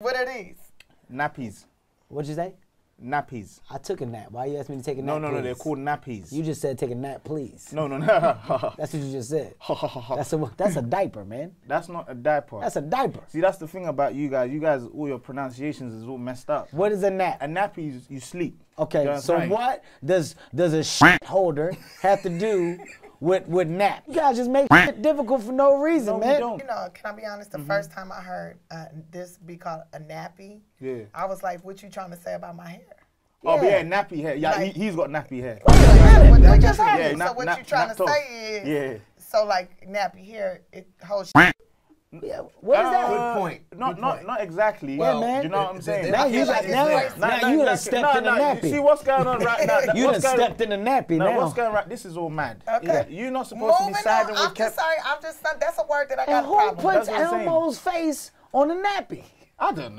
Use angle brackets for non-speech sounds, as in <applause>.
What are these? Nappies. What'd you say? Nappies. I took a nap. Why you asked me to take a nap? No, no, no. They're called nappies. You just said take a nap, please. no, no, no. <laughs> That's what you just said. <laughs> that's a that's a diaper, man. That's not a diaper. That's a diaper. See, that's the thing about you guys. You guys, all your pronunciations is all messed up. What is a nap? A nappy, you, you sleep. Okay, You know so saying? what does does a <laughs> shit holder have to do with with nap? You guys just make it difficult for no reason, No, we man. don't. You know, can I be honest? The first time I heard uh, this be called a nappy, Yeah. I was like, "What you trying to say about my hair?" Oh, but Yeah. yeah, nappy hair. Yeah, Like- he, he's got nappy hair. What, we what just you- had it. so what nap- you trying nap to top. say is, Yeah. so like nappy hair, it holds. Yeah, what is that? Uh, Good point. Not, not, not exactly. Yeah, man. Do you know what I'm saying? now I you feel like now, it's now, like- you done exactly. stepped in the nappy. You see what's going on right now? <laughs> you done stepped in the nappy No, now. what's going right? This is all mad. Okay. Yeah, You're not supposed to be siding on. with I'm just sorry. I'm just that's a word that I got a who problem. with. puts That's what I'm saying. Elmo's face on a nappy? I don't know.